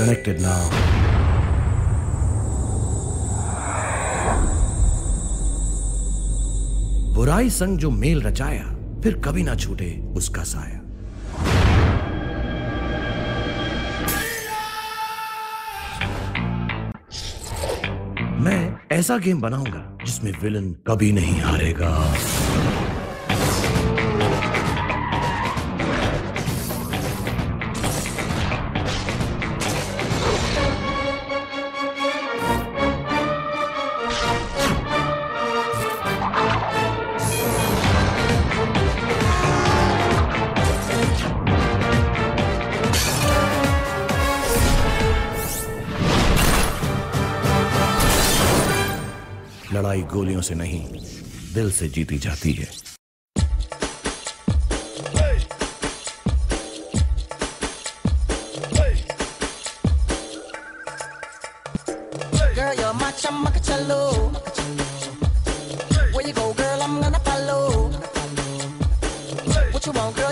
Connected now. बुराई संग जो मेल रचाया, फिर कभी ना छूटे उसका साया मैं ऐसा गेम बनाऊँगा जिसमें विलन कभी नहीं हारेगा लड़ाई गोलियों से नहीं दिल से जीती जाती है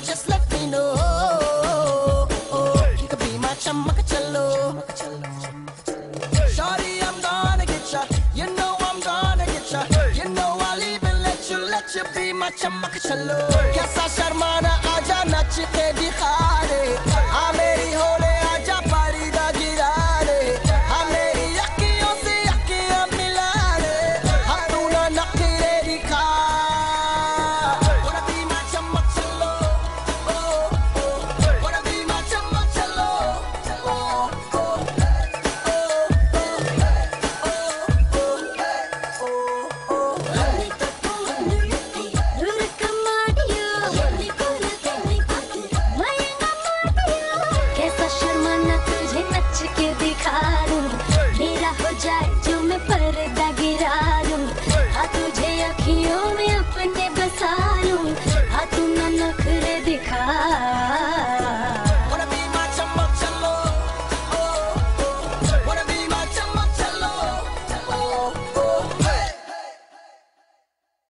just let me know. You could be my chamacacello. Shorty, चमक चलो कैसा शर्माना आजा नचते दिखा रे